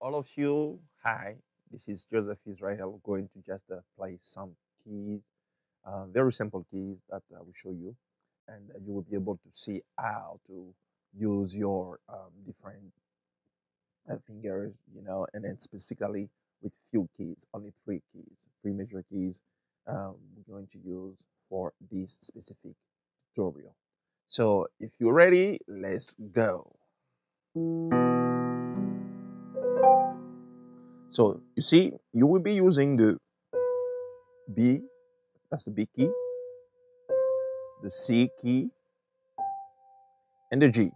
all of you, hi. This is Joseph Israel going to just uh, play some keys, uh, very simple keys that I will show you, and you will be able to see how to use your um, different uh, fingers, you know, and then specifically with few keys, only three keys, three major keys um, we're going to use for this specific tutorial. So if you're ready, let's go. So you see, you will be using the B, that's the B key, the C key, and the G.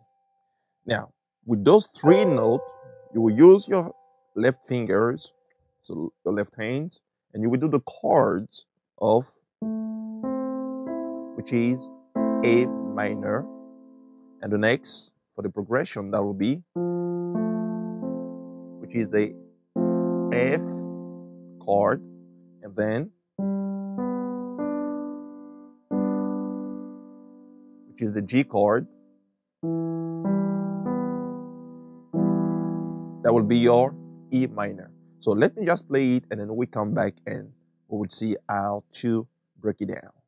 Now, with those three notes, you will use your left fingers, so your left hands, and you will do the chords of which is A minor, and the next for the progression that will be which is the F chord, and then which is the G chord. That will be your E minor. So let me just play it and then we come back and we will see how to break it down.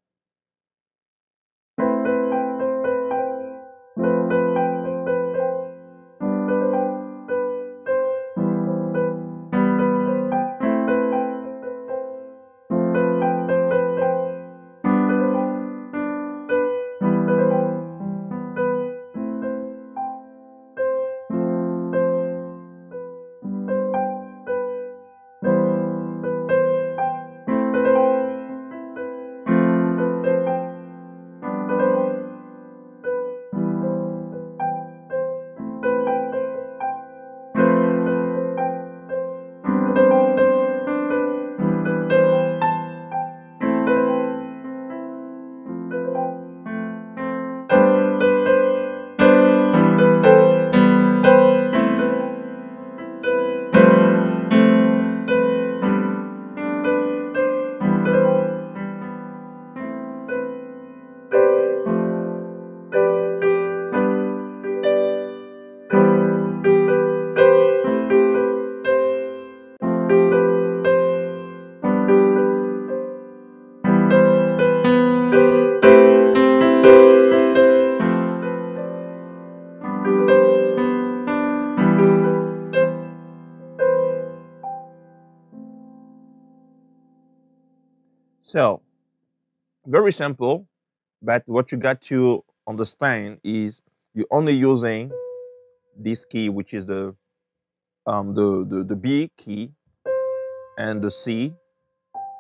So, very simple, but what you got to understand is you're only using this key, which is the um, the, the, the B key and the C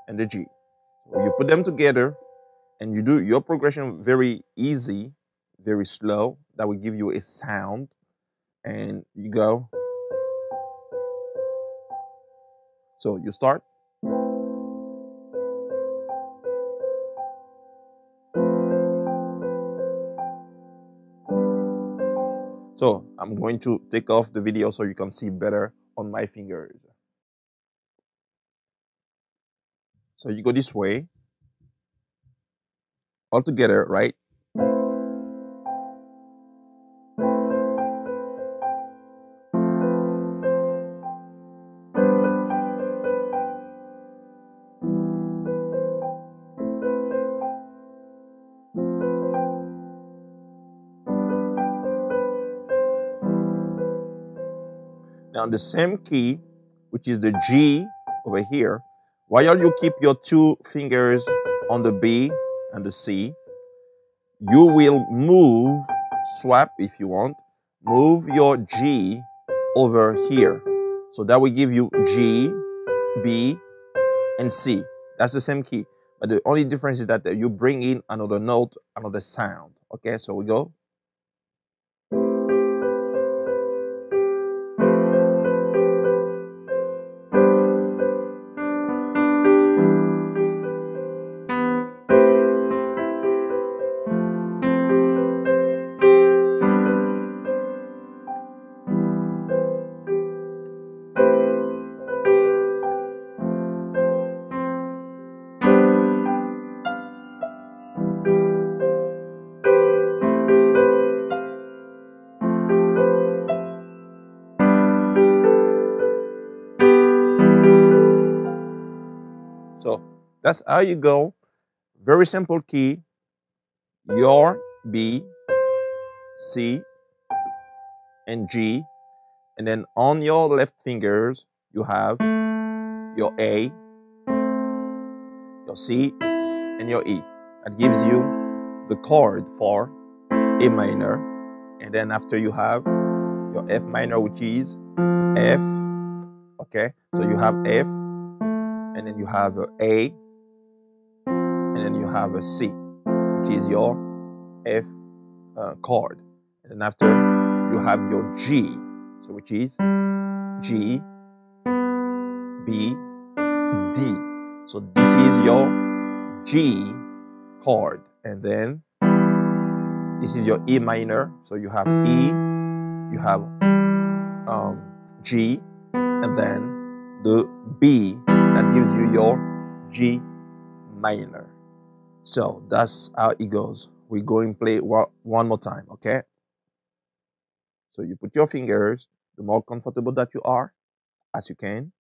and the G. You put them together and you do your progression very easy, very slow. That will give you a sound. And you go. So you start. So I'm going to take off the video so you can see better on my fingers. So you go this way, all together, right? Now the same key, which is the G over here, while you keep your two fingers on the B and the C, you will move, swap if you want, move your G over here. So that will give you G, B, and C. That's the same key. But the only difference is that you bring in another note, another sound. Okay, so we go. That's how you go. Very simple key. Your B, C, and G. And then on your left fingers, you have your A, your C, and your E. That gives you the chord for A minor. And then after you have your F minor, which is F. Okay, so you have F, and then you have a A, and then you have a C, which is your F uh, chord. And then after you have your G, so which is G, B, D. So this is your G chord. And then this is your E minor. So you have E, you have um, G, and then the B that gives you your G minor. So that's how it goes. We go and play one more time, okay? So you put your fingers, the more comfortable that you are, as you can.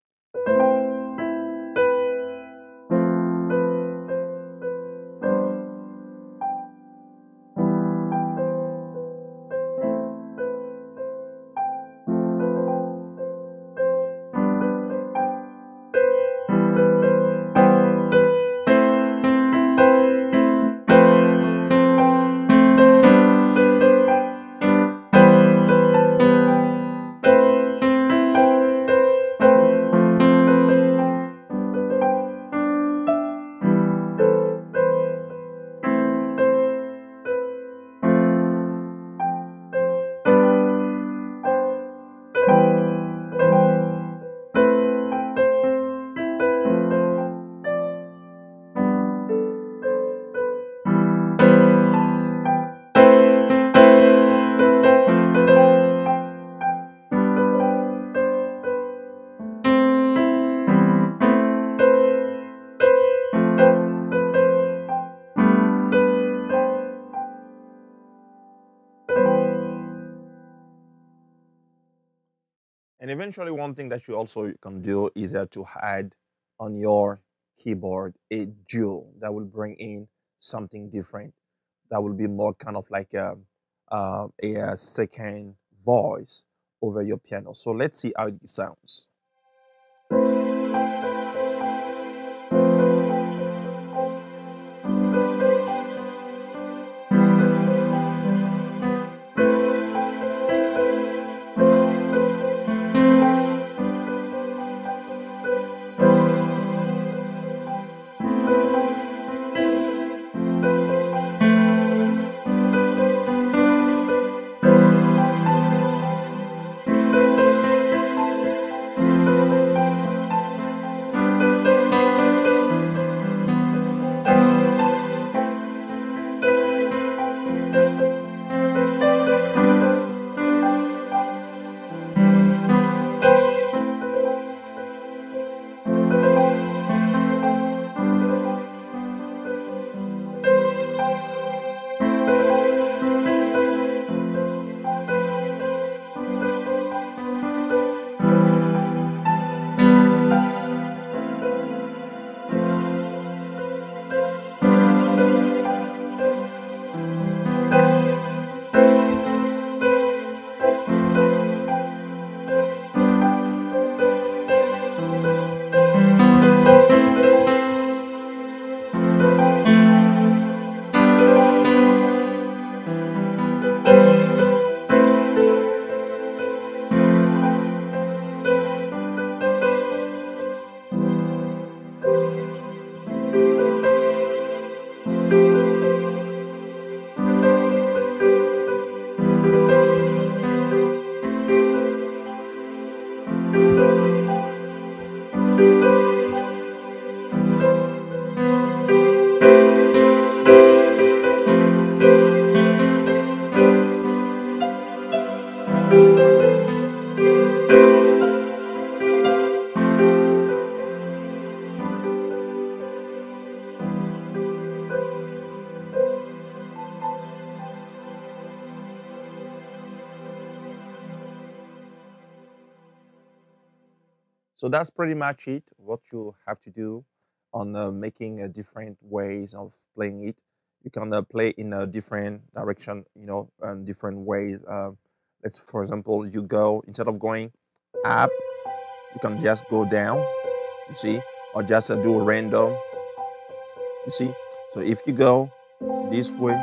Eventually, one thing that you also can do is uh, to add on your keyboard a dual that will bring in something different. That will be more kind of like a, uh, a, a second voice over your piano. So let's see how it sounds. So that's pretty much it. What you have to do on uh, making uh, different ways of playing it. You can uh, play in a different direction, you know, and different ways. Um, let's, for example, you go instead of going up, you can just go down. You see, or just uh, do a random. You see, so if you go this way.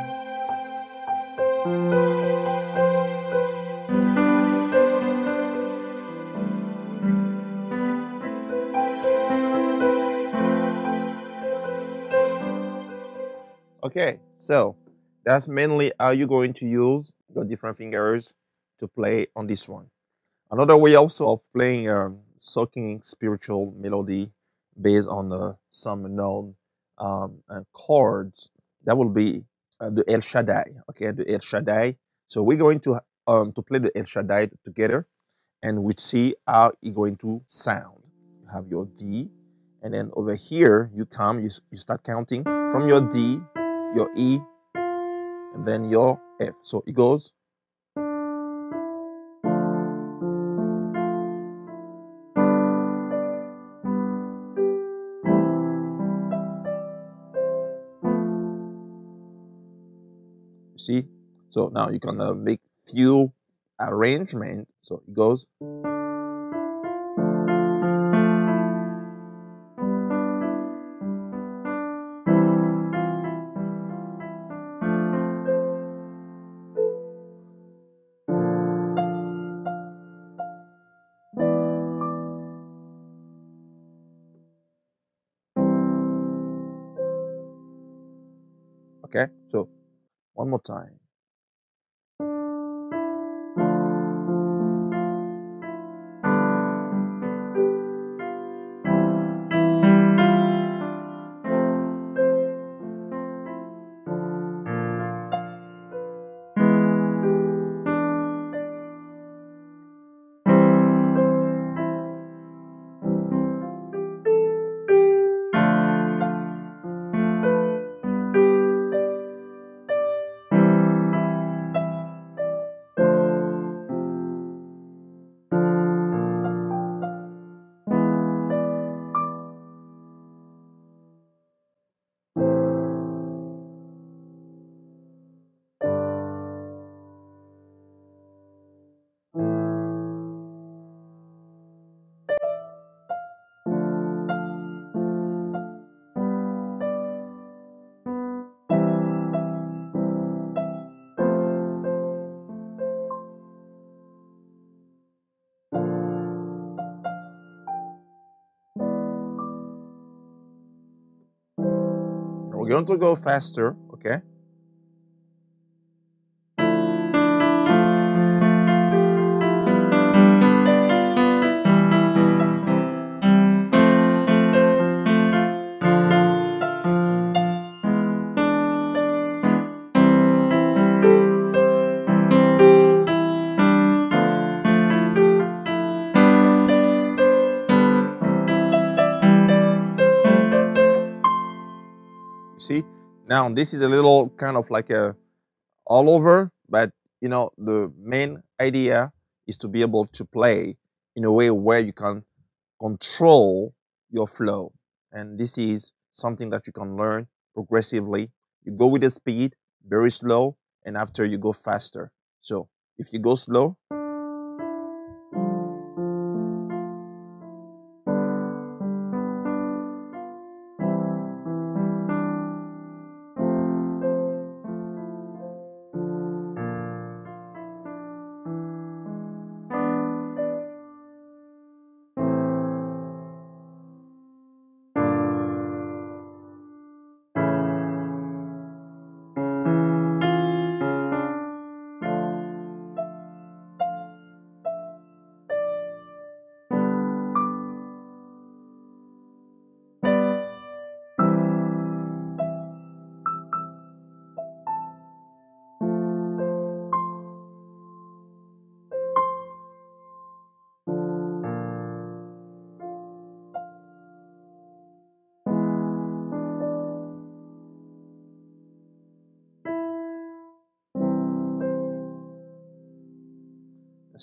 Okay, so that's mainly how you're going to use your different fingers to play on this one. Another way also of playing a um, soaking spiritual melody based on uh, some known um, uh, chords, that will be uh, the El Shaddai. Okay, the El Shaddai. So we're going to um, to play the El Shaddai together, and we see how it's going to sound. You have your D, and then over here you come, you, you start counting from your D your E, and then your F. So it goes. See? So now you can uh, make few arrangement. So it goes. Okay, so one more time. We're going to go faster, okay? Now this is a little kind of like a all over, but you know, the main idea is to be able to play in a way where you can control your flow. And this is something that you can learn progressively. You go with the speed, very slow, and after you go faster. So if you go slow,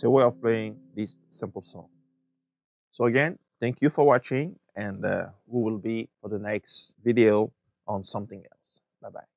A way of playing this simple song. So again, thank you for watching and uh, we will be for the next video on something else bye bye